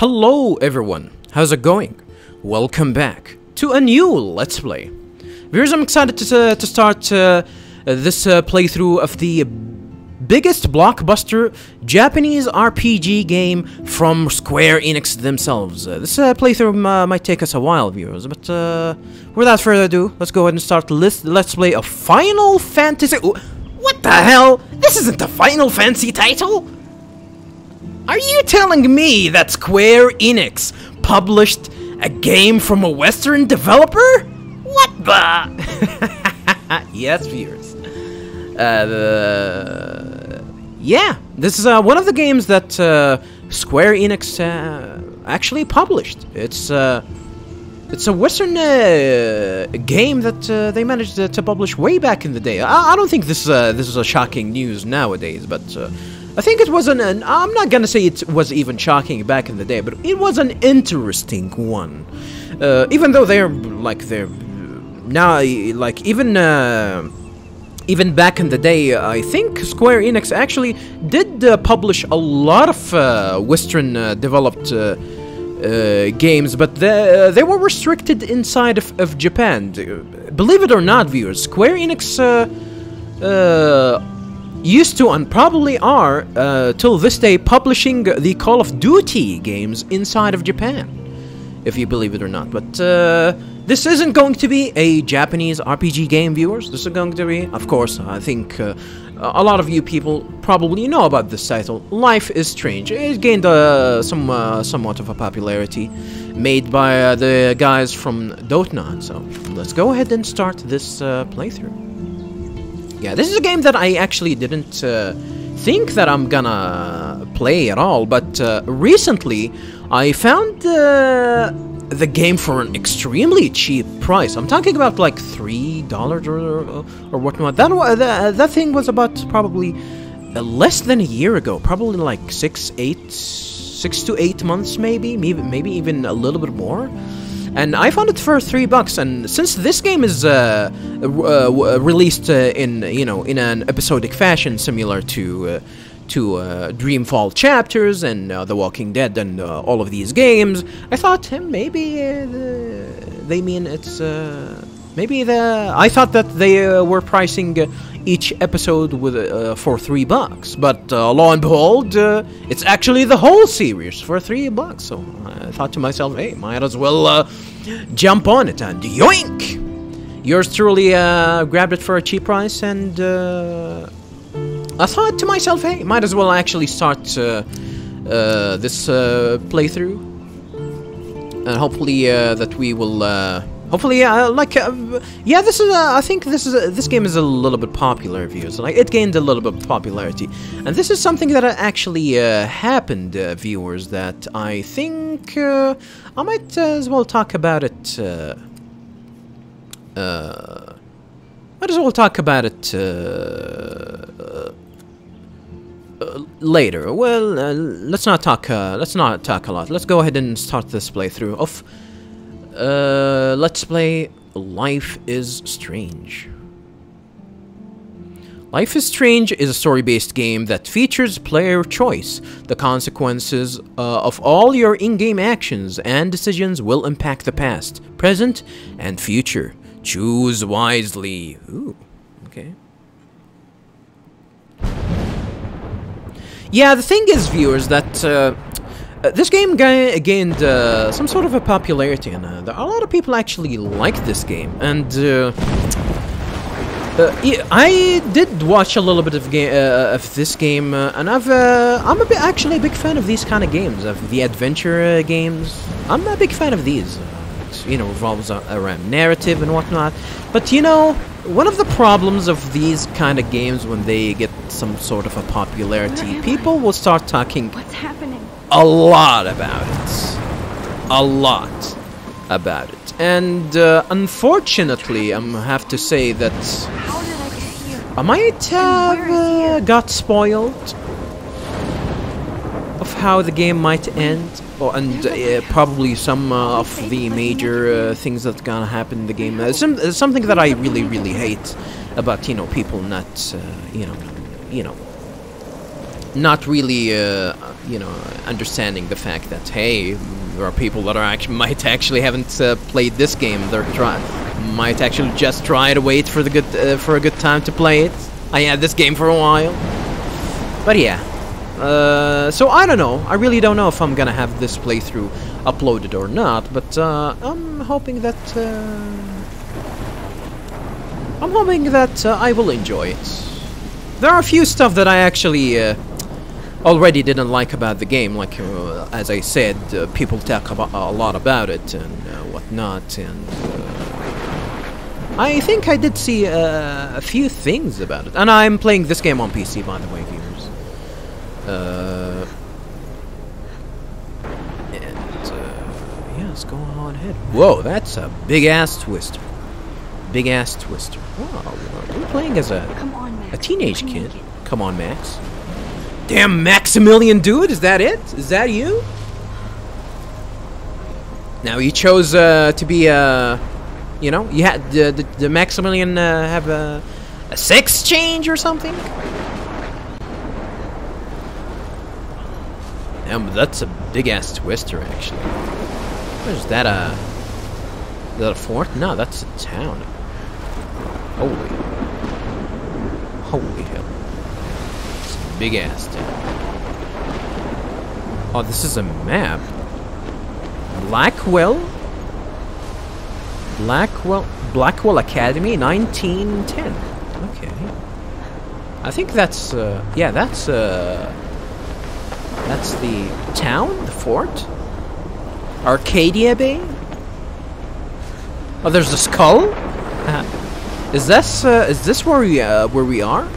Hello everyone, how's it going? Welcome back to a new Let's Play. Viewers, I'm excited to, uh, to start uh, this uh, playthrough of the biggest blockbuster Japanese RPG game from Square Enix themselves. Uh, this uh, playthrough uh, might take us a while, viewers, but without further ado, let's go ahead and start the list. Let's play a Final Fantasy... What the hell? This isn't a Final Fantasy title! Are you telling me that Square Enix published a game from a Western developer? What the? yes, viewers. Uh. Yeah, this is uh, one of the games that uh, Square Enix uh, actually published. It's uh, it's a Western uh, game that they managed to, publish way back in the day. I, I don't think this this is a shocking news nowadays, but I think it was an, an, I'm not gonna say it was even shocking back in the day, but it was an interesting one. Uh, even though they're like they're now like even uh, even back in the day, I think Square Enix actually did uh, publish a lot of uh, Western uh, developed uh, games, but they, they were restricted inside of, of, Japan. Believe it or not, viewers, Square Enix used to and probably are uh, till this day publishing the Call of Duty games inside of Japan, if you believe it or not. But uh, this isn't going to be a Japanese RPG game, viewers. This is going to be, of course, I think uh, a lot of you people probably know about this title. Life is Strange. It gained uh, some uh, somewhat of a popularity, made by uh, the guys from Dontnod. So let's go ahead and start this playthrough. Yeah, this is a game that I actually didn't uh, think that I'm gonna play at all, but uh, recently I found uh, the game for an extremely cheap price. I'm talking about like three dollars or, or, whatnot. That, that that thing was about probably uh, less than a year ago, probably like six, eight, six to eight months, maybe, maybe, maybe even a little bit more and I found it for three bucks. And since this game is uh, uh, released uh, in you know in an episodic fashion, similar to uh, to uh, Dreamfall chapters and uh, The Walking Dead and all of these games, I thought maybe they mean it's maybe the I thought that they were pricing each episode with uh, for three bucks. But uh, lo and behold, uh, it's actually the whole series for three bucks. So I thought to myself, hey, might as well uh, jump on it and yoink! Yours truly uh, grabbed it for a cheap price, and uh, I thought to myself, hey, might as well actually start this playthrough, and hopefully that we will Hopefully, uh, like, uh, yeah, this is, uh, I think this is, uh, this game is a little bit popular, viewers. Like, it gained a little bit of popularity. And this is something that actually uh, happened, uh, viewers, that I think I might as well talk about it, might as well talk about it later. Well, let's not talk, let's not talk a lot. Let's go ahead and start this playthrough of uh, let's play Life is Strange. Life is Strange is a story-based game that features player choice. The consequences uh, of all your in-game actions and decisions will impact the past, present, and future. Choose wisely. Ooh, okay. Yeah, the thing is, viewers, that uh, uh, this game gained uh, some sort of a popularity, and uh, a lot of people actually like this game. And uh, uh, I did watch a little bit of, of this game, and I've I'm a bit, actually a big fan of these kind of games, of the adventure games. I'm a big fan of these. It, you know, revolves around narrative and whatnot. But you know, one of the problems of these kind of games when they get some sort of a popularity, people will start talking. What's happening? A lot about it. A lot about it. And uh, unfortunately, I have to say that I, might have uh, got spoiled of how the game might end. Oh, and uh, probably some uh, of the major uh, things that's gonna happen in the game. Uh, some, something that I really, really hate about, you know, people not, you know, you know, not really, uh, you know, understanding the fact that hey, there are people that are actually might actually haven't uh, played this game. They're try might actually just try to wait for the good uh, for a good time to play it. I had this game for a while, but yeah. Uh, so I don't know. I really don't know if I'm gonna have this playthrough uploaded or not. But uh, I'm hoping that uh, I'm hoping that I will enjoy it. There are a few stuff that I actually already didn't like about the game. Like uh, as I said, uh, people talk about a lot about it and uh, whatnot, and uh, I think I did see uh, a few things about it. And I'm playing this game on PC, by the way, viewers. Uh, and uh, yeah, let's go on ahead. Whoa, that's a big ass twister. Big ass twister. Wow, we're playing as a Come on, a teenage kid. Come on, Max. Damn, Maximilian, dude, is that it? Is that you? Now you chose uh, to be uh, you know, you had the the, the Maximilian uh, have a a sex change or something. Damn, that's a big ass twister, actually. What is that? A is that a fort? No, that's a town. Holy, holy hell! Big ass town. Oh, this is a map. Blackwell. Blackwell. Blackwell Academy, 1910. Okay. I think that's. Uh, yeah, that's. Uh, that's the town, the fort. Arcadia Bay. Oh, there's a skull. Uh, is this uh, is this where we uh, where we are?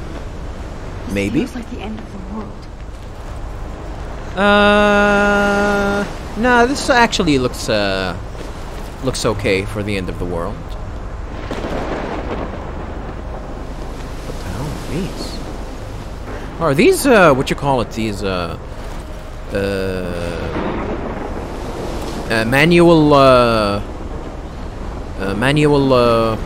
Maybe. Feels like the end of the world. Uh, no, this actually looks uh looks okay for the end of the world. What the hell are these? Are these uh what you call it? These uh uh, uh manual uh, uh manual uh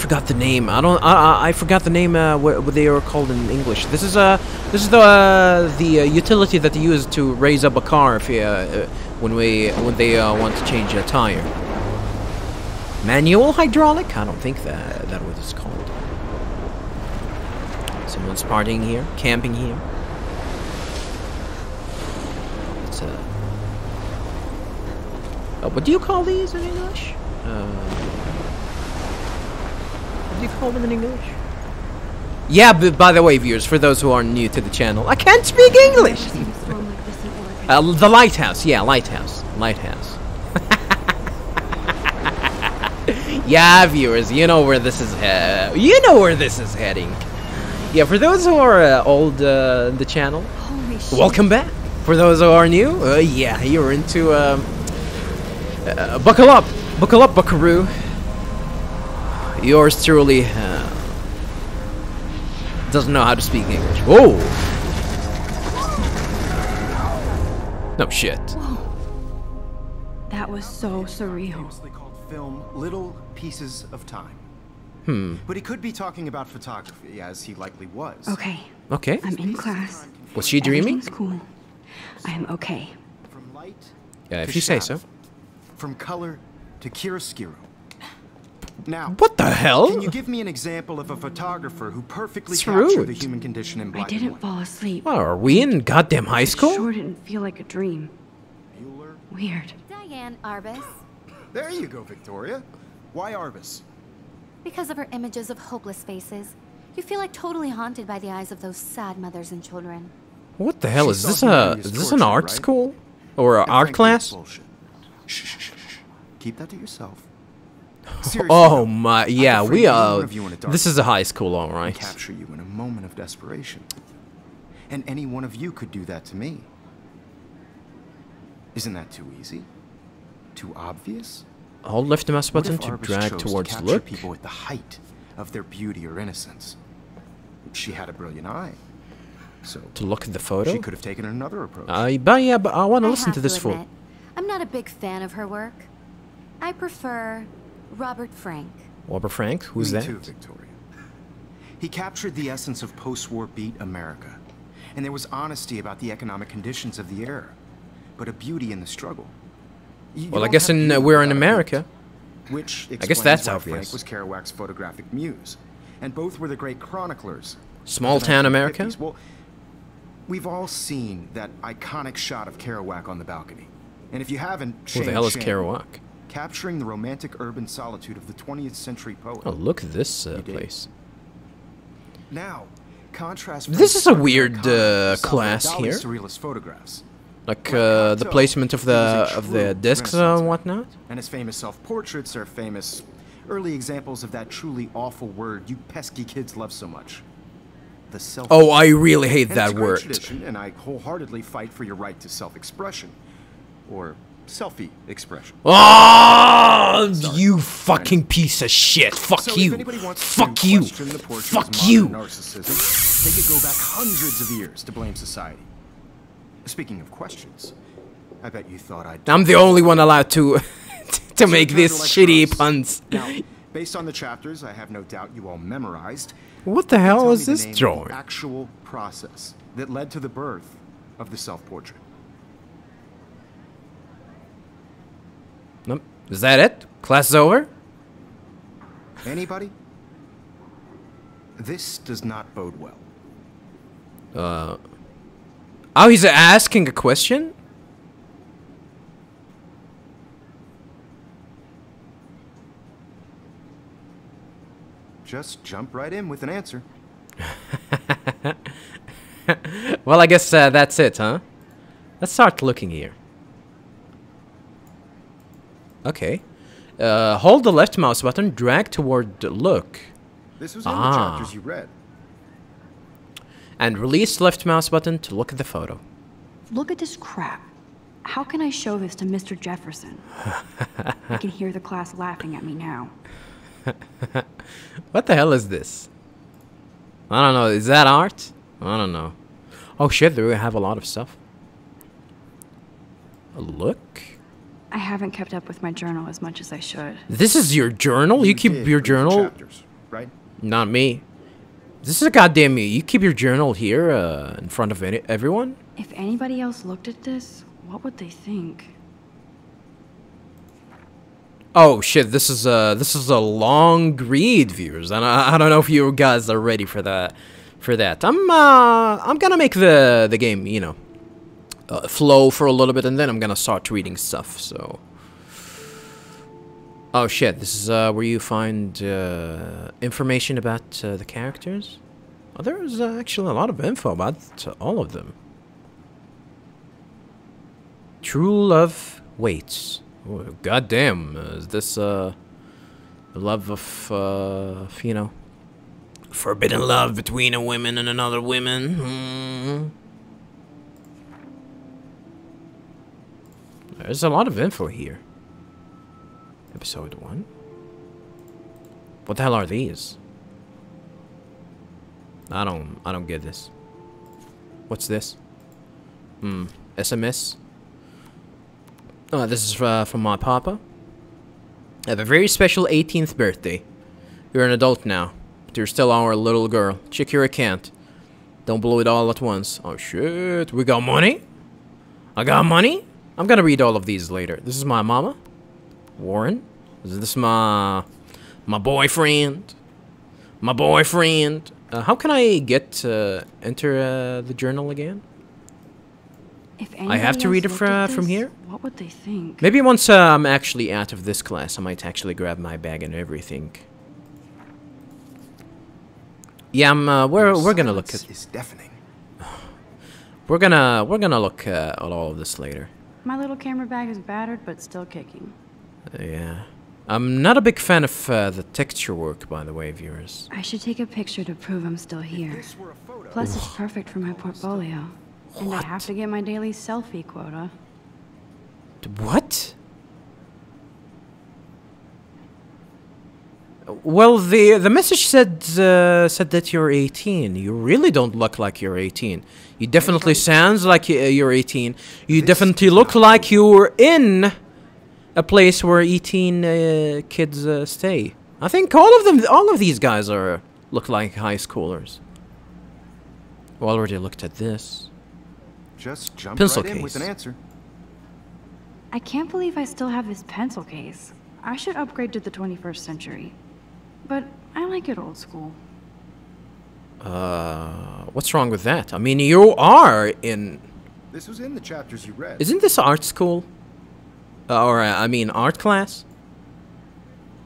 forgot the name. I don't. I I, forgot the name. Uh, what, what they are called in English. This is uh this is the uh, the uh, utility that they use to raise up a car if you, uh, uh, when we when they uh, want to change a tire. Manual hydraulic? I don't think that that what it's called. Someone's partying here, camping here. It's uh, uh, what do you call these in English? Uh, do you call them in English? Yeah, but by the way, viewers, for those who are new to the channel, I can't speak English. Never seen a storm like this in Oregon. Uh, the lighthouse, yeah, lighthouse, lighthouse. yeah, viewers, you know where this is. Uh, you know where this is heading. Yeah, for those who are uh, old uh, the channel, welcome back. For those who are new, uh, yeah, you're into. Um, uh, buckle up, buckle up, Buckaroo. Yours truly uh, doesn't know how to speak English. Whoa! No shit. That was so surreal. famously called film Little Pieces of Time. Hmm. But he could be talking about photography, as he likely was. Okay, Okay. I'm in class. Was she dreaming? Everything's cool. I am okay. From light Yeah, if to you say so. From color to chiaroscuro. Now, What the hell? can you give me an example of a photographer who perfectly It's captured the human condition in black I black didn't fall asleep. Well, are we in goddamn high school? Sure didn't feel like a dream. Bueller? Weird. Diane Arbus, There you go, Victoria. Why Arbus? because of her images of hopeless faces, you feel like totally haunted by the eyes of those sad mothers and children. What the hell She is this? A is this an art right? school or an art class? Bullshit. Shh, shh, shh, shh. Keep that to yourself. Seriously, Oh my, yeah, we frame any uh, of you in a dark this is a high school, all right. capture you in a moment of desperation. And any one of you could do that to me. Isn't that too easy? Too obvious? Hold left mouse What button to drag towards to look. people at the height of their beauty or innocence? She had a brilliant eye. So To look at the photo. she could have taken another approach. I but yeah, but I want to listen to this full. admit, I'm not a big fan of her work. I prefer Robert Frank. Robert Frank, who's Me that? too, Victoria. He captured the essence of post-war beat America and there was honesty about the economic conditions of the era, but a beauty in the struggle. You- you Well, I guess in uh, we're in without America. it, Which I guess that's why obvious. Frank was Kerouac's photographic muse, and both were the great chroniclers. Small town America? Well, we've all seen that iconic shot of Kerouac on the balcony, and if you haven't, Who the hell is shame. Kerouac? Capturing the romantic urban solitude of the 20th century poet. Oh, look at this uh, place. Now, contrast. This is a weird, uh, class here. Surrealist photographs. Like uh, the placement of the of the discs and whatnot. And his famous self-portraits are famous early examples of that truly awful word you pesky kids love so much. The self. Oh, I really hate that it's a great word. Tradition, and I wholeheartedly fight for your right to self-expression, or selfie expression. Oh, you fucking piece of shit! Fuck So you! if anybody wants Fuck you! question the portrait's Fuck you! Narcissism, they could go back hundreds of years to blame society. Speaking of questions, I bet you thought I'd. I'm the only one allowed to to make these shitty puns. Now, based on the chapters, I have no doubt you all memorized. What the hell is this drawing? Actual process that led to the birth of the self-portrait. Nope. Is that it? Class is over? Anybody? This does not bode well. Uh. Oh, he's asking a question? Just jump right in with an answer. Well, I guess uh, that's it, huh? Let's start looking here. Okay. Uh, hold the left mouse button, drag toward the look, This was in Ah. the chapters you read. and release left mouse button to look at the photo. Look at this crap. How can I show this to Mr. Jefferson? I can hear the class laughing at me now. What the hell is this? I don't know. Is that art? I don't know. Oh shit, they have a lot of stuff. A look? I haven't kept up with my journal as much as I should. This is your journal? You, keep your journal? Chapters, right? Not me. This is a goddamn me. You keep your journal here uh, in front of any- everyone? If anybody else looked at this, what would they think? Oh shit! This is a this is a long read, viewers, and I, I don't know if you guys are ready for that. For that, I'm uh I'm gonna make the the game you know uh, flow for a little bit, and then I'm gonna start reading stuff. So. Oh shit! This is uh, where you find uh, information about uh, the characters. Oh, there's uh, actually a lot of info about uh, all of them. True love waits. Oh, God damn, uh, is this the love of, you know, forbidden love between a woman and another woman? Hmm. There's a lot of info here. Episode 1? What the hell are these? I don't, I don't get this. What's this? Hmm, SMS? Oh, this is uh, from my papa. I have a very special 18th birthday. You're an adult now, but you're still our little girl. Check your account. Don't blow it all at once. Oh shit, we got money? I got money? I'm gonna read all of these later. This is my mama, Warren. This is my my boyfriend. My boyfriend. Uh, how can I get uh, enter uh, the journal again? If I have to read it fr- looked at from here? What would they think? Maybe once uh, I'm actually out of this class, I might actually grab my bag and everything. Yeah, I'm, uh, we're Your we're gonna look silence at is deafening. we're gonna we're gonna look uh, at all of this later. My little camera bag is battered, but still kicking. Uh, yeah, I'm not a big fan of uh, the texture work, by the way, viewers. I should take a picture to prove I'm still here. This were a photo. Plus, it's perfect for my portfolio. And I have to get my daily selfie quota. D- What? Well, the the message said uh, said that you're 18. You really don't look like you're 18. You definitely sounds like uh, you're 18. You This definitely look like you're in a place where 18 uh, kids uh, stay. I think all of them, all of these guys are look like high schoolers. We already looked at this. Just jump Pencil right in with an case. answer. I can't believe I still have this pencil case. I should upgrade to the 21st century. But I like it old school. Uh, what's wrong with that? I mean, you are in. This was in the chapters you read. Isn't this art school? Uh, or uh, I mean, art class?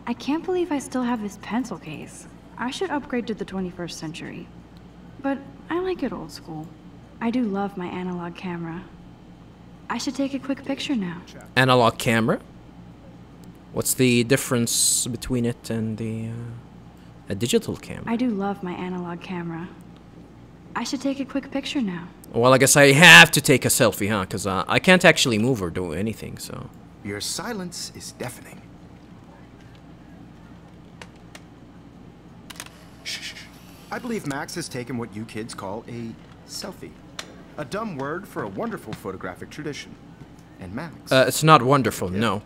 I can't believe I still have this pencil case. I should upgrade to the 21st century. But I like it old school. I do love my analog camera. I should take a quick picture now. Analog camera. What's the difference between it and the uh, a digital camera? I do love my analog camera. I should take a quick picture now. Well, I guess I have to take a selfie, huh? Because uh, I can't actually move or do anything, so. Your silence is deafening. Shh, shh, shh. I believe Max has taken what you kids call a selfie. A dumb word for a wonderful photographic tradition. And Max. Uh, it's not wonderful, no.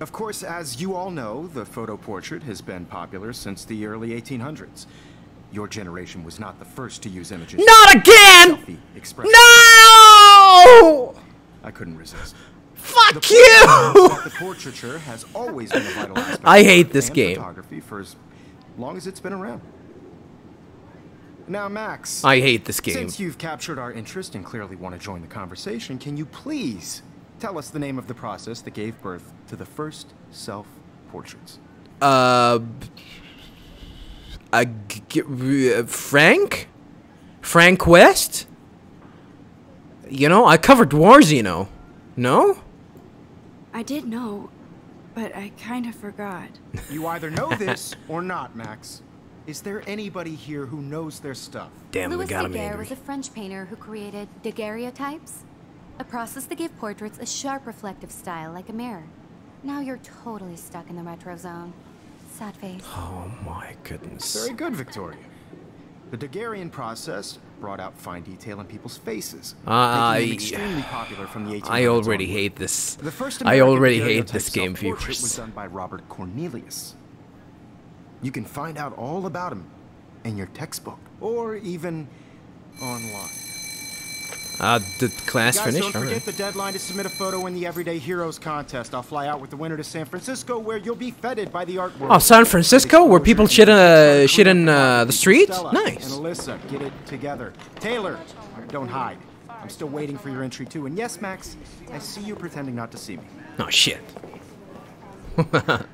Of course, as you all know, the photo portrait has been popular since the early 1800s. Your generation was not the first to use images. Not again! No! I couldn't resist. Fuck The you! point is that the portraiture has always been a vital aspect. I hate this game. Photography for as long as it's been around. Now, Max. I hate this game. Since you've captured our interest and clearly want to join the conversation, can you please tell us the name of the process that gave birth to the first self-portraits? Uh, uh, g- g- uh, Frank, Frank West. You know, I covered wars. You know, no. I did know, but I kind of forgot. You either know this or not, Max. Is there anybody here who knows their stuff? Damn, we Louis got him Daguerre angry. was a French painter who created daguerreotypes, a process that gave portraits a sharp reflective style like a mirror. Now you're totally stuck in the retro zone. Sad face. Oh my goodness. Very good, Victoria. The Daguerrean process brought out fine detail in people's faces, I- making them extremely popular from the 1800s I already onward. hate this. The first I already hate this game, self-portrait was done by Robert Cornelius. You can find out all about him in your textbook or even online. Uh, the class Guys, finish? don't forget Alright. the deadline to submit a photo in the Everyday Heroes contest. I'll fly out with the winner to San Francisco, where you'll be feted by the art world. Oh, San Francisco, where people shit, uh, shit in uh, the streets. Nice. And Alyssa, get it together. Taylor, don't hide. I'm still waiting for your entry too. And yes, Max, I see you pretending not to see me. Oh shit.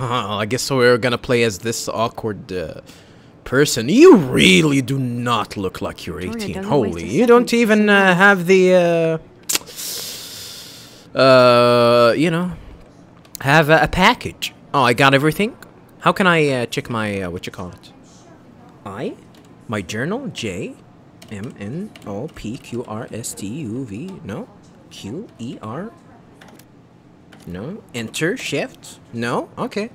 Oh, I guess we're gonna play as this awkward uh, person. You really do not look like you're 18. doesn't Holy, you don't even uh, have the, uh, uh, you know, have a, a package. Oh, I got everything. How can I uh, check my uh, what you call it? I, my journal J, M N O P Q R S T U V. No, Q E R. No. Enter shift. No. Okay.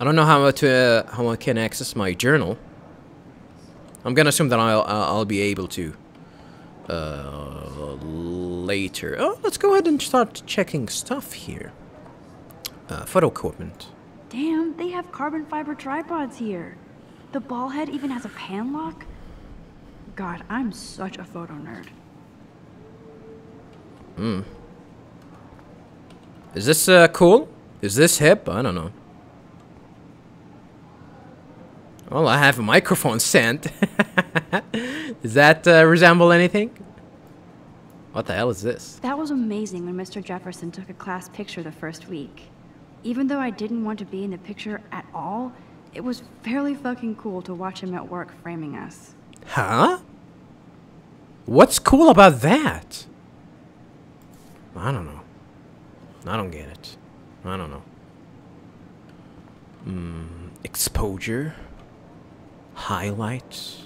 I don't know how to uh, how I can access my journal. I'm gonna assume that I'll I'll I'll be able to uh, later. Oh, let's go ahead and start checking stuff here. Uh, photo equipment. Damn, they have carbon fiber tripods here. The ball head even has a pan lock. God, I'm such a photo nerd. Hmm. Is this uh, cool? Is this hip? I don't know. Well, I have a microphone stand. Does that uh, resemble anything? What the hell is this? That was amazing when Mr. Jefferson took a class picture the first week. Even though I didn't want to be in the picture at all, it was fairly fucking cool to watch him at work framing us. Huh? What's cool about that? I don't know. I don't get it. I don't know. Hmm. Exposure. Highlights.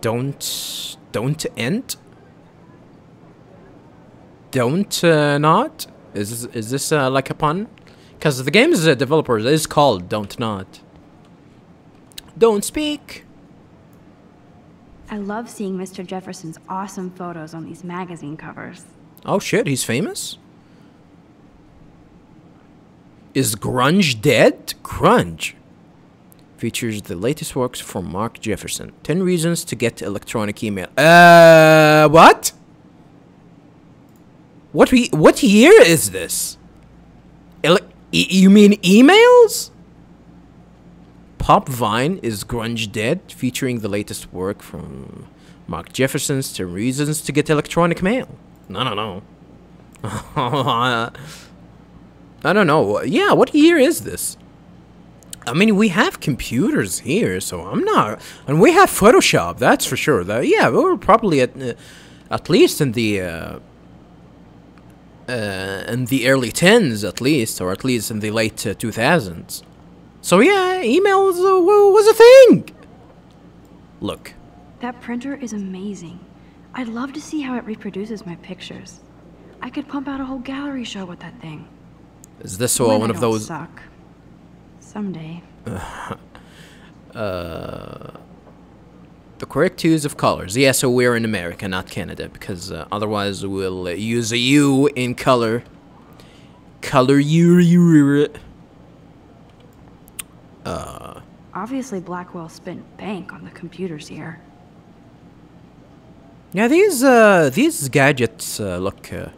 Don't. Don't end. Don't uh, not. Is this, is this uh, like a pun? Because the game's uh, developer is called Don't Not. Don't speak. I love seeing Mr. Jefferson's awesome photos on these magazine covers. Oh shit, he's famous? Is grunge dead? Grunge. Features the latest works from Mark Jefferson. 10 reasons to get electronic email. Uh, what? What we what year is this? Ele- e- you mean emails? Pop Vine is Grunge Dead, featuring the latest work from Mark Jefferson's 10 reasons to get electronic mail. No, no, no. I don't know. Yeah, what year is this? I mean, we have computers here, so I'm not, and we have Photoshop. That's for sure. That yeah, we were probably at, uh, at least in the, uh, uh, in the early tens, at least, or at least in the late uh, two thousands. So yeah, email was a, was a thing. Look, That printer is amazing. I'd love to see how it reproduces my pictures. I could pump out a whole gallery show with that thing. is this one of those? Suck. Someday. The correct use of colors. Yeah, so we're in America, not Canada, because uh, otherwise we'll uh, use a U in color. Color you, you. Obviously, Blackwell spent bank on the computers here. Yeah, these uh, these gadgets uh, look uh,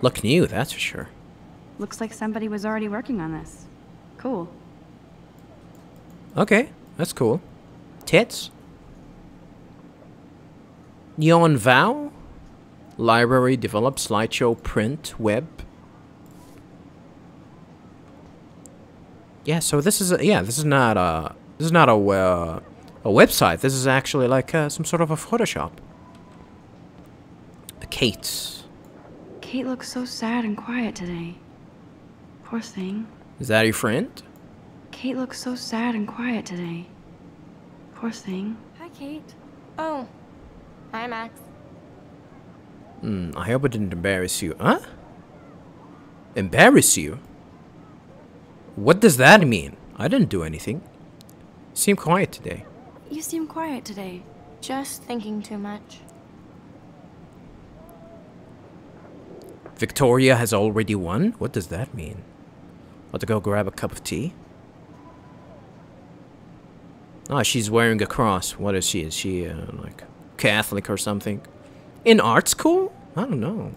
look new. That's for sure. Looks like somebody was already working on this. Cool. Okay, that's cool. Tits. Yon Vow. Library develop slideshow print web. Yeah, so this is a, yeah, this is not a this is not a uh, a website. This is actually like uh, some sort of a Photoshop. Kate, Kate looks so sad and quiet today. Poor thing. is that your friend? Kate looks so sad and quiet today. Poor thing. Hi, Kate. Oh. Hi, Max. Hmm, I hope it didn't embarrass you. Huh? Embarrass you? What does that mean? I didn't do anything. Seem quiet today. You seem quiet today. Just thinking too much. Victoria has already won? What does that mean? Want to go grab a cup of tea? Oh, she's wearing a cross. What is she? Is she, uh, like, Catholic or something? In art school? I don't know.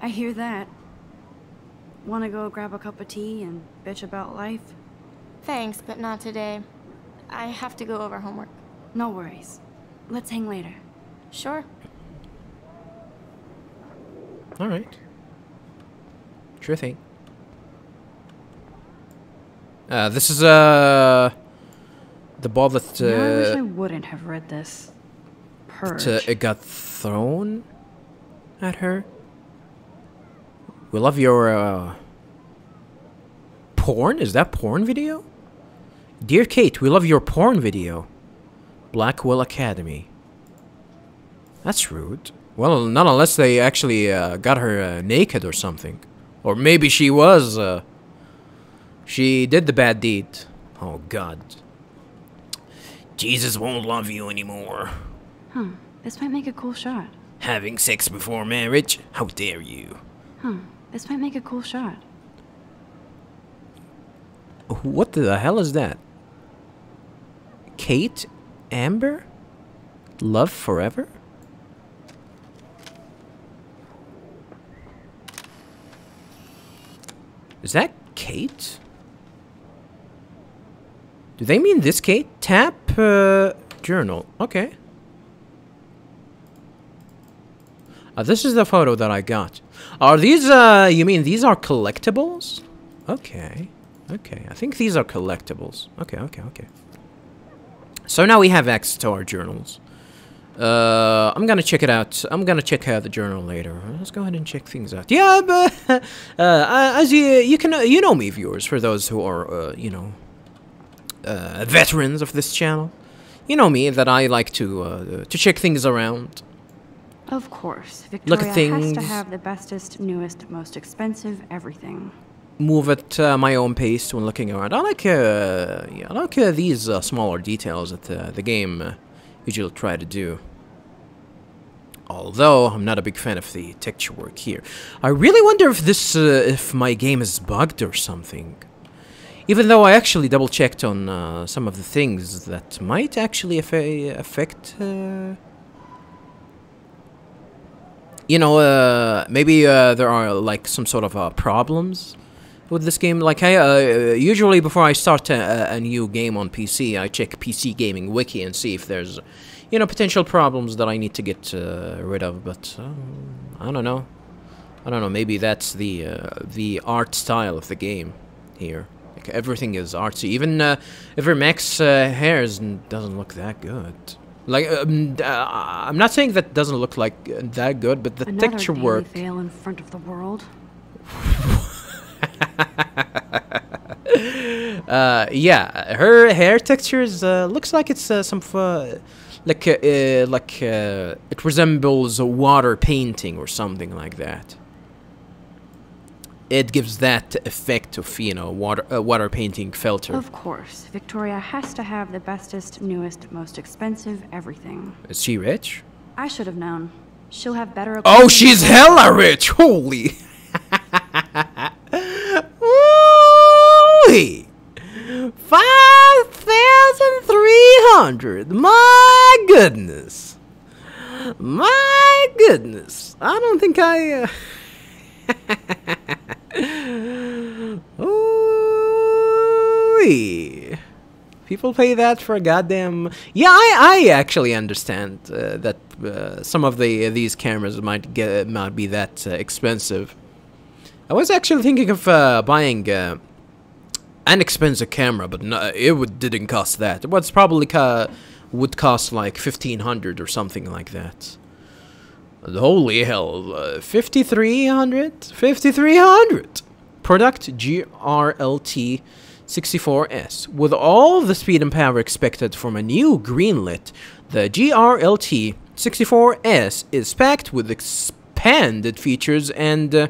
I hear that. Wanna go grab a cup of tea and bitch about life? Thanks, but not today. I have to go over homework. No worries. Let's hang later. Sure. Alright. Sure thing. Uh, this is, uh... The ball that, now I wish I uh, wouldn't have read this. Purge. that, uh, it got thrown at her. We love your, uh... Porn? Is that porn video? Dear Kate, we love your porn video. Blackwell Academy. That's rude. Well, not unless they actually uh, got her uh, naked or something. Or maybe she was, uh, she did the bad deed. Oh, God. Jesus won't love you anymore. Huh. This might make a cool shot. Having sex before marriage? How dare you? Huh. This might make a cool shot. What the hell is that? Kate Amber? Love forever? Is that Kate? Do they mean this Kate? Tap uh, journal. Okay. Uh, this is the photo that I got. Are these, uh, you mean these are collectibles? Okay. Okay, I think these are collectibles. Okay, okay, okay. So now we have access to our journals. Uh, I'm gonna check it out. I'm gonna check out the journal later. Let's go ahead and check things out. Yeah, but uh, as you you can you know me, viewers. For those who are uh, you know uh, veterans of this channel, you know me that I like to uh, to check things around. Of course. Victoria Look at has to have the bestest, newest, most expensive everything. move at uh, my own pace when looking around. I like uh, yeah, I like uh, these uh, smaller details that uh, the game uh, usually try to do. Although I'm not a big fan of the texture work here, I really wonder if this uh, if my game is bugged or something. Even though I actually double checked on uh, some of the things that might actually affect. Uh, you know, uh, maybe uh, there are like some sort of uh, problems with this game. Like I uh, usually before I start a, a new game on PC, I check PC Gaming Wiki and see if there's, you know, potential problems that I need to get rid of. But um, I don't know. I don't know. Maybe that's the the art style of the game here. Like everything is artsy. Even uh, even Max uh, hairs doesn't look that good. Like um, uh, I'm not saying that doesn't look like uh, that good, but the Another texture work. fail in front of the world. Uh, yeah, her hair textures uh, looks like it's uh, some uh, like uh, uh, like uh, it resembles a water painting or something like that. It gives that effect of you know water uh, water painting filter. Of course, Victoria has to have the bestest, newest, most expensive everything. Is she rich? I should have known. She'll have better. Oh, she's hella rich! Holy! Five thousand three hundred. My goodness. My goodness. I don't think I. Uh... Ooh-wee. People pay that for a goddamn. Yeah, I, I actually understand uh, that uh, some of the these cameras might get might be that uh, expensive. I was actually thinking of uh, buying uh, an expensive camera, but no, it would, didn't cost that. It was probably ca- would cost like fifteen hundred or something like that. Holy hell, uh, 5300? 5300! Product GRLT 64S. With all the speed and power expected from a new greenlit, the GRLT 64S is packed with expanded features and uh,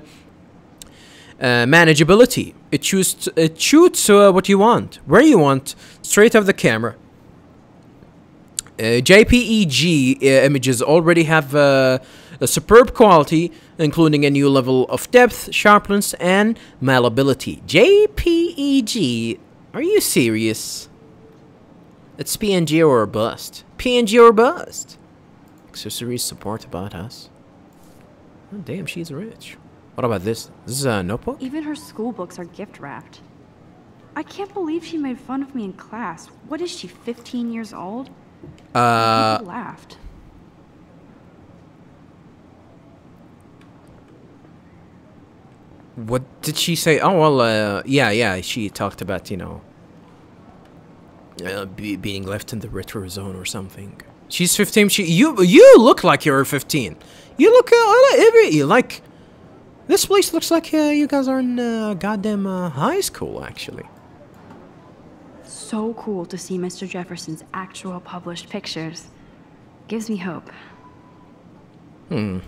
uh, manageability. It shoots, it shoots uh, what you want, where you want, straight off the camera. Uh, JPEG uh, images already have uh, a superb quality, including a new level of depth, sharpness, and malleability. JPEG? Are you serious? It's PNG or bust. PNG or bust. Accessories support about us. Oh, damn, she's rich. What about this? This is a notebook? Even her school books are gift wrapped. I can't believe she made fun of me in class. What is she, 15 years old? Uh, laughed. What did she say? Oh well, uh, yeah, yeah. She talked about you know uh, be, being left in the retro zone or something. She's fifteen. She you you look like you're fifteen. You look uh, every like this place looks like uh, you guys are in uh, goddamn uh, high school actually. So cool to see Mr. Jefferson's actual published pictures. Gives me hope. Hmm.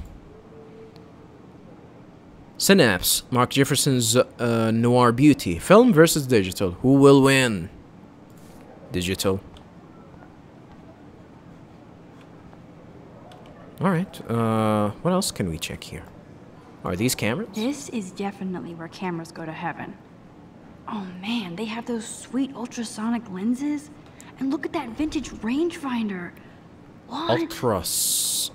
Synapse, Mark Jefferson's uh, Noir Beauty, film versus digital. Who will win? Digital. All right. Uh, what else can we check here? Are these cameras? This is definitely where cameras go to heaven. Oh man, they have those sweet ultrasonic lenses. And look at that vintage rangefinder. What? Ultras.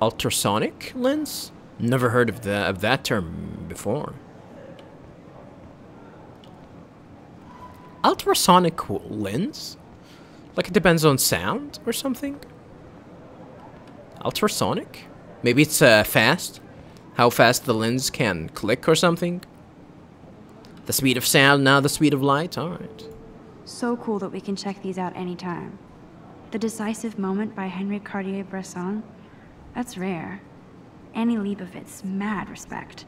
Ultrasonic lens? Never heard of that of that term before. Ultrasonic lens? Like it depends on sound or something? Ultrasonic? Maybe it's uh, fast? How fast the lens can click or something? The speed of sound, now the speed of light? Alright. So cool that we can check these out anytime. The Decisive Moment by Henri Cartier-Bresson? That's rare. Annie Leibovitz, mad respect.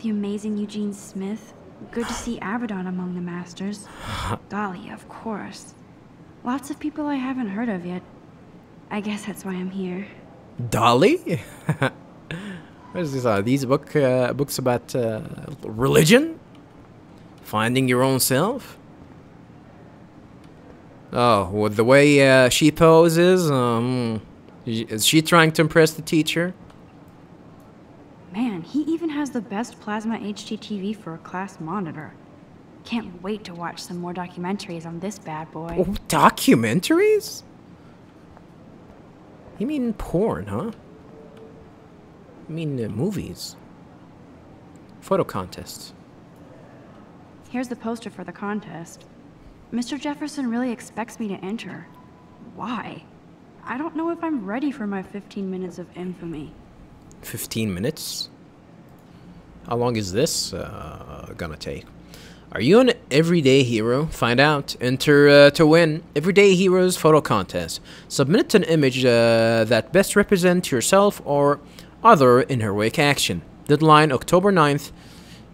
The amazing Eugene Smith? Good to see Avedon among the masters. Dolly, of course. Lots of people I haven't heard of yet. I guess that's why I'm here. Dolly? what is this? Are these book uh, books about uh, religion? Finding your own self? Oh, with the way uh, she poses, um, is she trying to impress the teacher? Man, he even has the best plasma HDTV for a class monitor. can't wait to watch some more documentaries on this bad boy. Oh, documentaries? You mean porn, huh? I mean uh, movies. Photo contests. Here's the poster for the contest. Mr. Jefferson really expects me to enter. Why? I don't know if I'm ready for my 15 minutes of infamy. 15 minutes? How long is this uh, gonna take? Are you an everyday hero? Find out. Enter uh, to win Everyday Heroes photo contest. Submit an image uh, that best represents yourself or other in heroic action. Deadline October 9th,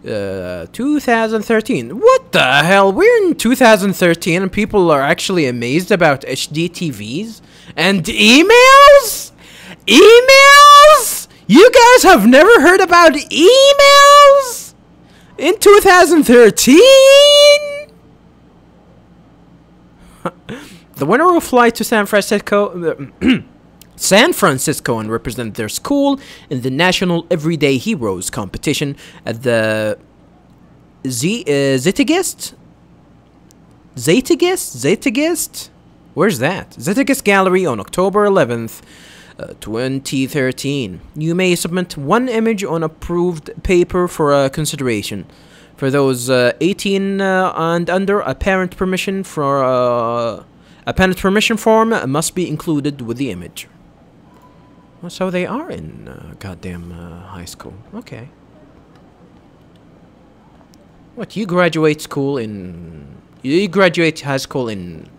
uh, 2013. What the hell? We're in 2013 and people are actually amazed about HD TVs and emails? Emails? You guys have never heard about emails? In 2013? the winner will fly to San Francisco. San Francisco and represent their school in the National Everyday Heroes competition at the Z uh, Zeitgeist Where's that? Zeitgeist Gallery on October 11th, uh, 2013. You may submit one image on approved paper for uh, consideration. For those uh, 18 uh, and under, a parent permission for uh, a parent permission form must be included with the image. So they are in uh, goddamn uh, high school. Okay. What you graduate school in? You graduate high school in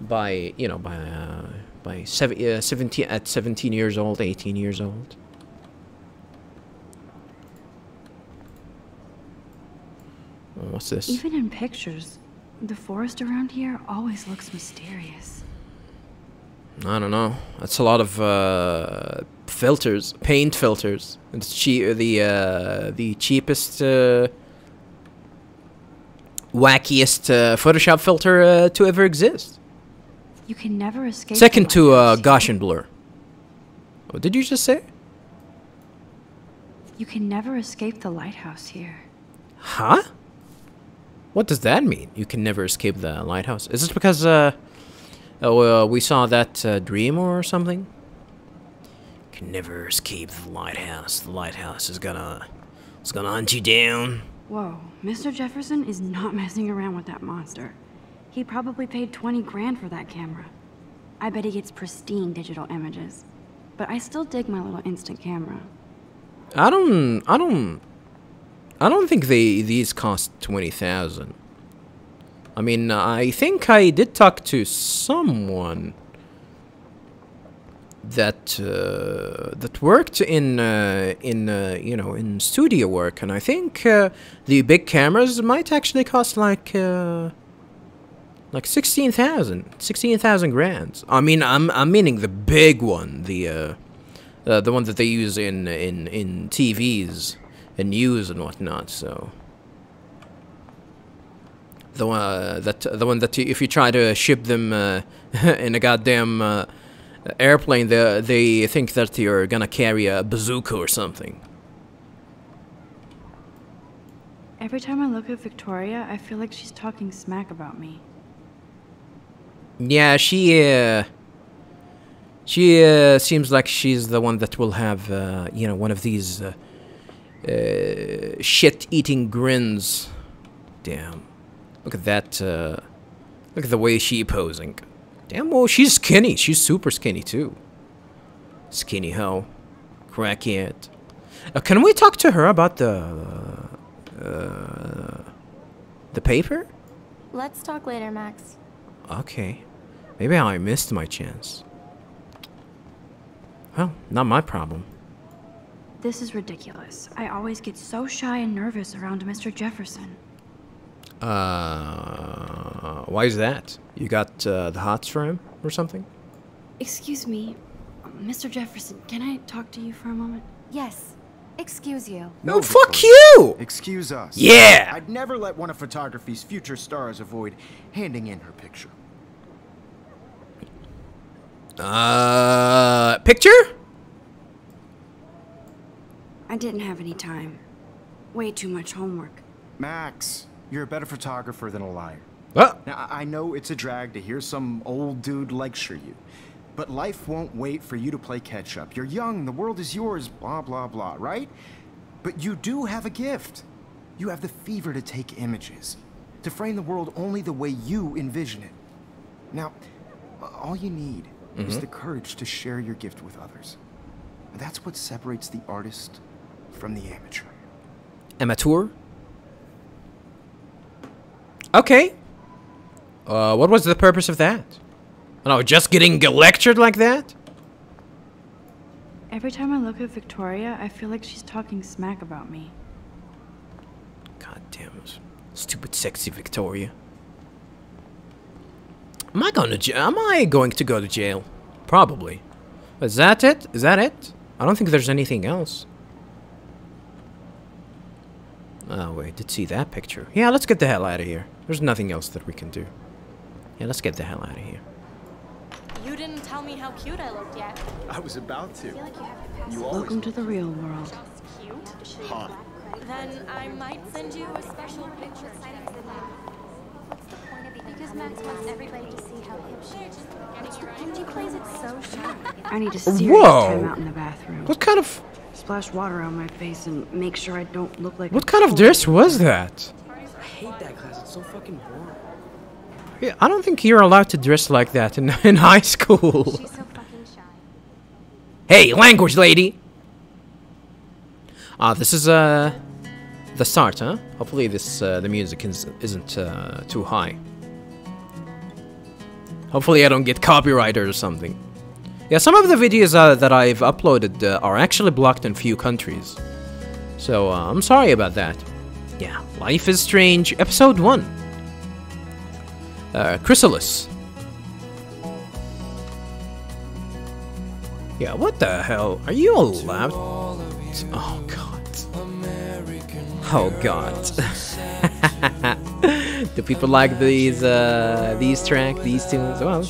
by you know by uh, by seven, uh, 17 at 17 years old, 18 years old. What's this? Even in pictures, the forest around here always looks mysterious. I don't know. That's a lot of uh, filters, paint filters. It's cheap. The uh, the cheapest, uh, wackiest uh, Photoshop filter uh, to ever exist. You can never escape. Second to uh. Gaussian blur. What did you just say? You can never escape the lighthouse here. Huh? What does that mean? You can never escape the lighthouse. Is this because uh, oh, uh we saw that uh, dream or something? Can never escape the lighthouse. The lighthouse is gonna, is gonna hunt you down. Whoa, Mr. Jefferson is not messing around with that monster. He probably paid 20 grand for that camera. I bet he gets pristine digital images. But I still dig my little instant camera. I don't, I don't, I don't think they these cost twenty thousand. I mean, I think I did talk to someone that uh, that worked in uh, in uh, you know in studio work, and I think uh, the big cameras might actually cost like uh, like 16,000 16,000 grand. I mean, I'm I'm meaning the big one, the uh, the one that they use in in in TVs and news and whatnot. So the one uh, that the one that you, if you try to ship them uh, in a goddamn uh, airplane, they they think that you're gonna carry a bazooka or something. Every time I look at Victoria, I feel like she's talking smack about me. Yeah, she uh, she uh, seems like she's the one that will have uh, you know one of these uh, uh, shit-eating grins. Damn, look at that. Uh, look at the way she posing. Damn, well she's skinny. She's super skinny too. Skinny hoe, crackhead. Uh, can we talk to her about the uh, the paper? Let's talk later, Max. Okay. Maybe I missed my chance. Well, not my problem. This is ridiculous. I always get so shy and nervous around Mr. Jefferson. Uh, why is that? You got uh, the hots for him or something? Excuse me, Mr. Jefferson, can I talk to you for a moment? Yes. Excuse you. No, fuck you! Excuse us. Yeah! I'd never let one of photography's future stars avoid handing in her picture. Uh, picture? I didn't have any time. Way too much homework. Max, you're a better photographer than a liar. Ah, Now, I I know it's a drag to hear some old dude lecture you, but life won't wait for you to play catch up. You're young, the world is yours, blah, blah, blah, right? But you do have a gift. You have the fever to take images, to frame the world only the way you envision it. Now, all you need is the courage to share your gift with others. That's what separates the artist from the amateur. amateur. Okay. Uh, what was the purpose of that? No, just getting lectured like that? Every time I look at Victoria, I feel like she's talking smack about me. God damn it. Stupid sexy Victoria. Am I going to jail? Am I going to go to jail? Probably. Is that it? Is that it? I don't think there's anything else. Oh, wait. Did see that picture. Yeah, let's get the hell out of here. There's nothing else that we can do. Yeah, let's get the hell out of here. You didn't tell me how cute I looked yet. I was about to. Like You Welcome to the real world. Cute? hot. Then I might send you a special picture. Because Max wants everybody to see how hip she is. And she plays it so shy. I need a serious Whoa. time out in the bathroom. What kind of... Splash water on my face and make sure I don't look like. What a kind of dress was that? I hate that class. It's so fucking boring. Yeah, I don't think you're allowed to dress like that in, in high school. She's so fucking shy. Hey, language lady! Ah, this is, uh, the start, huh? Hopefully this, uh, the music is, isn't, uh, too high. Hopefully I don't get copyrighted or something. Yeah, some of the videos uh, that I've uploaded uh, are actually blocked in few countries. So, uh, I'm sorry about that. Yeah, Life is Strange, Episode 1. Uh, Chrysalis. Yeah, what the hell? Are you allowed? Oh god. Oh god. Do people like these uh these tracks, these tunes? Well,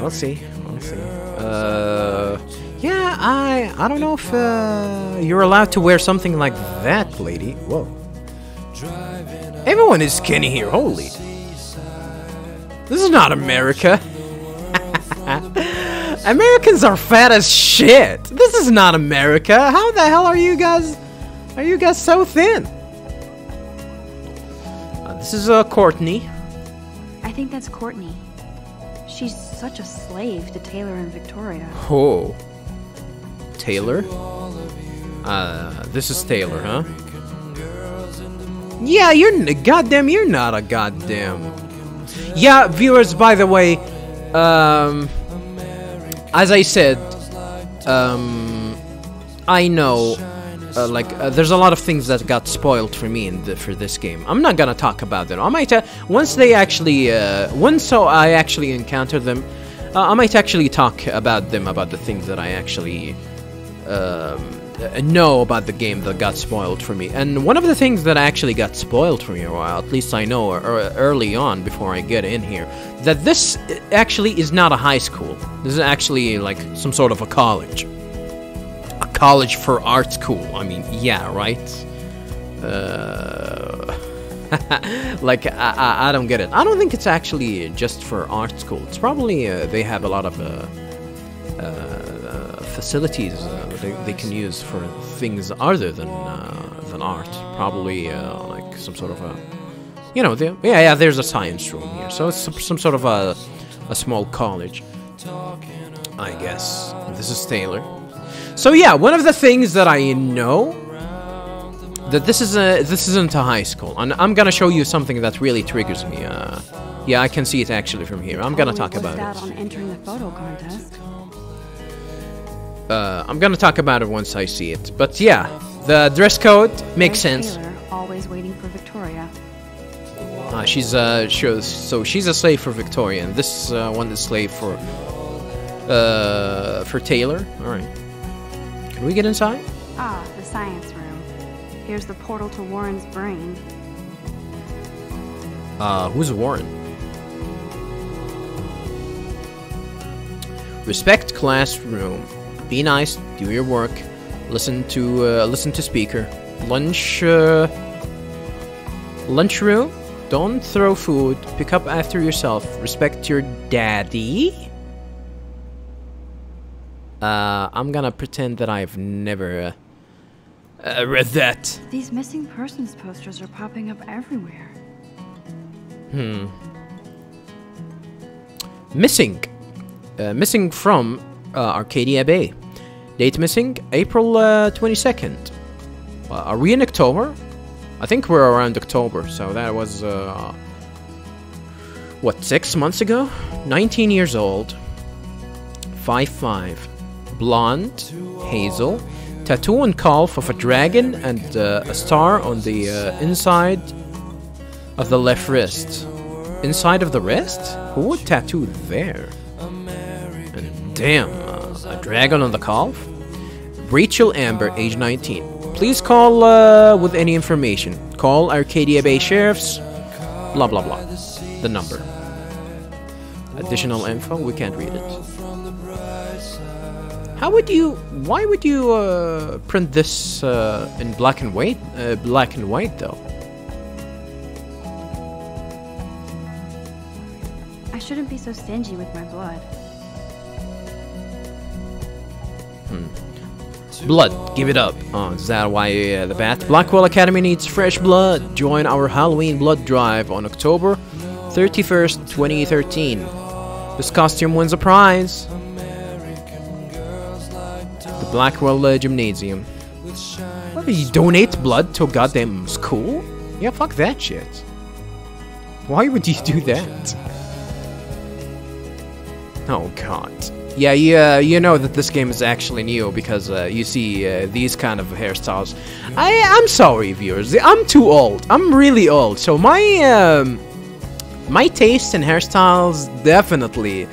we'll see. We'll see. Uh, yeah, I I don't know if uh, you're allowed to wear something like that, lady. Whoa. Everyone is skinny here. Holy. This is not America. Americans are fat as shit. This is not America. How the hell are you guys? Are you guys so thin? Uh, this is uh, Courtney. I think that's Courtney. Such a slave to Taylor and Victoria. Oh. Taylor? Uh, this is Taylor, huh? Yeah, you're goddamn. You're not a goddamn. Yeah, viewers. By the way, um, as I said, um, I know, uh, like, uh, there's a lot of things that got spoiled for me in the, for this game. I'm not gonna talk about them. I might uh, once they actually, uh, once so I actually encounter them, uh, I might actually talk about them about the things that I actually um, uh, know about the game that got spoiled for me. And one of the things that actually got spoiled for me, or at least I know er- early on before I get in here, that this uh, actually is not a high school. This is actually like some sort of a college. College for art school. I mean, yeah, right? Uh, like, I, I, I don't get it. I don't think it's actually just for art school. It's probably, uh, they have a lot of, uh, uh, facilities uh, they, they can use for things other than uh, than art. Probably like some sort of a, you know, the, yeah, yeah. There's a science room here, so it's some, some sort of a a small college, I guess. This is Taylor. So yeah, one of the things that I know that this is a this isn't a high school, and I'm gonna show you something that really triggers me. Uh, yeah, I can see it actually from here. I'm gonna talk about it. on entering the photo contest. Uh, I'm gonna talk about it once I see it. But yeah, the dress code makes There's sense. Taylor, always waiting for Victoria. Uh, she's uh, so she's a slave for Victoria, and this uh, one is slave for uh for Taylor. All right. Can we get inside? Ah, the science room. Here's the portal to Warren's brain. Uh, who's Warren? Respect classroom. Be nice. Do your work. Listen to uh, listen to speaker. Lunch. Uh, Lunchroom. Don't throw food. Pick up after yourself. Respect your daddy. Uh, I'm gonna pretend that I've never uh, uh, read that. These missing persons posters are popping up everywhere. Hmm. Missing. Uh, missing from uh, Arcadia Bay. Date missing April uh, 22nd. Uh, are we in October? I think we're around October, so that was uh, what six months ago? 19 years old. 5'5", blonde, hazel, tattoo and calf of a dragon and uh, a star on the uh, inside of the left wrist. Inside of the wrist? Who would tattoo there? And damn, uh, a dragon on the calf? Rachel Amber, age 19. Please call uh, with any information. Call Arcadia Bay Sheriffs. Blah blah blah. The number. Additional info, we can't read it. How would you? Why would you uh, print this uh, in black and white? Uh, black and white, though. I shouldn't be so stingy with my blood. Blood, give it up. Oh, is that why uh, the bat? Blackwell Academy needs fresh blood. Join our Halloween blood drive on October 31st, 2013. This costume wins a prize. Blackwell uh, Gymnasium. What, you donate blood to a goddamn school? Yeah, fuck that shit. Why would you do that? Oh god. Yeah, you, uh, you know that this game is actually new because uh, you see uh, these kind of hairstyles. I, I'm sorry, viewers. I'm too old. I'm really old. So my um, my taste in hairstyles definitely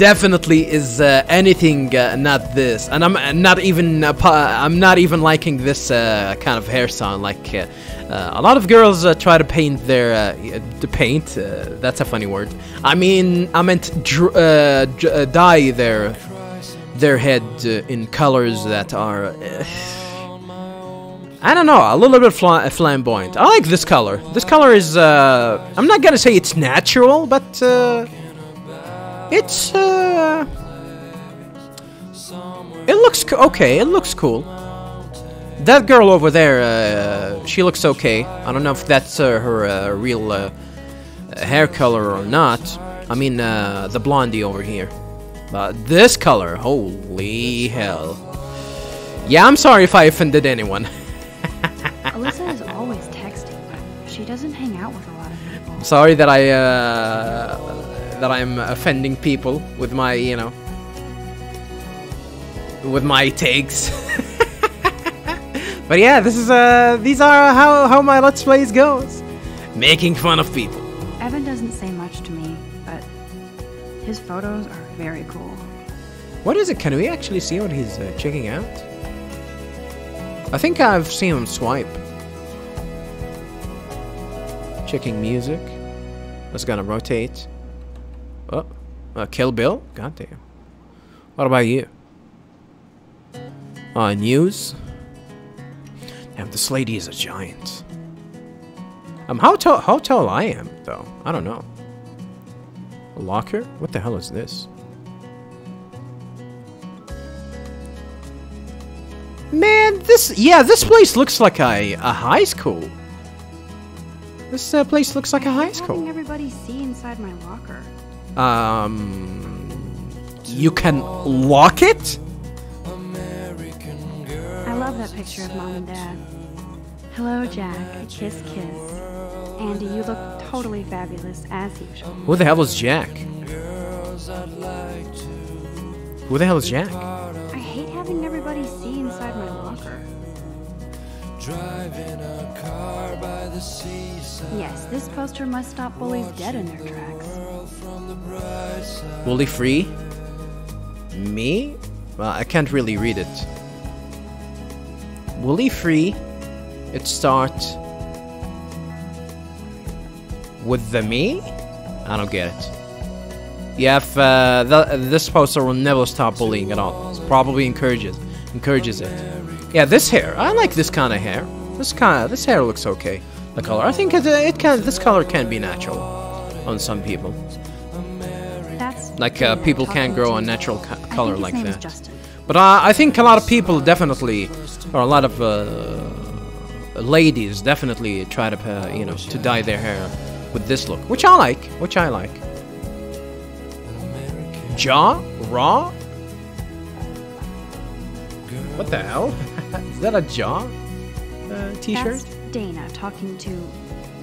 definitely is uh, anything uh, not this and i'm not even uh, i'm not even liking this uh, kind of hairstyle like uh, a lot of girls try to paint their to paint that's a funny word i mean i meant dye their their head in colors that are I don't know, a little bit fla- flamboyant. I like this color. This color is, I'm not gonna say it's natural, but, it's, uh, it looks co- okay, it looks cool. That girl over there, uh, she looks okay. I don't know if that's uh, her uh, real uh, hair color or not. I mean, uh, the blondie over here. But this color, holy hell. Yeah, I'm sorry if I offended anyone. Alyssa is always texting, she doesn't hang out with a lot of people. sorry that I uh, that I'm offending people with my, you know, with my takes. but yeah, this is uh, these are how how my let's plays goes, making fun of people. Evan doesn't say much to me, but his photos are very cool. What is it? Can we actually see what he's uh, checking out? I think I've seen him swipe. Checking music. Let's gonna rotate. Oh, uh, Kill Bill. God damn. What about you? Uh, news. Damn, this lady is a giant. Um, how tall? How tall I am though? I don't know. A locker? What the hell is this? Man, this yeah, this place looks like a a high school. This uh, place looks like a high school. Having everybody see inside my locker. Um, you can lock it. I love that picture of mom and dad. Hello, Jack. Kiss, kiss. Andy, you look totally fabulous as usual. Who the hell is Jack? Who the hell is Jack? I hate having everybody see inside my locker. Yes, this poster must stop bullies dead in their tracks. Bully free? Me? Well, I can't really read it. Bully free. It starts with the me? I don't get it. Yeah, if, uh, th this poster will never stop bullying at all. It probably encourages encourages it. Yeah, this hair. I like this kind of hair. This kind of this hair looks okay. The color. I think it, it can. This color can be natural on some people. Like uh, people can't grow a natural co- color like that. But uh, I think a lot of people definitely, or a lot of uh, ladies definitely try to, uh, you know, to dye their hair with this look, which I like, which I like. Jaw raw. What the hell? Is that a jaw uh, T-shirt? That's Dana talking to.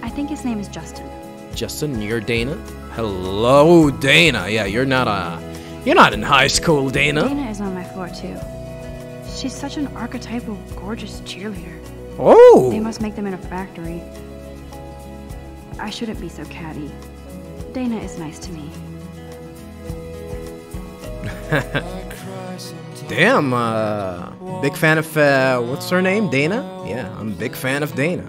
I think his name is Justin. Justin, you're Dana. Hello, Dana. Yeah, you're not a, you're not in high school, Dana. Dana is on my floor too. She's such an archetypal, gorgeous cheerleader. Oh. They must make them in a factory. I shouldn't be so catty. Dana is nice to me. Damn, uh, big fan of, uh, what's her name? Dana? Yeah, I'm a big fan of Dana.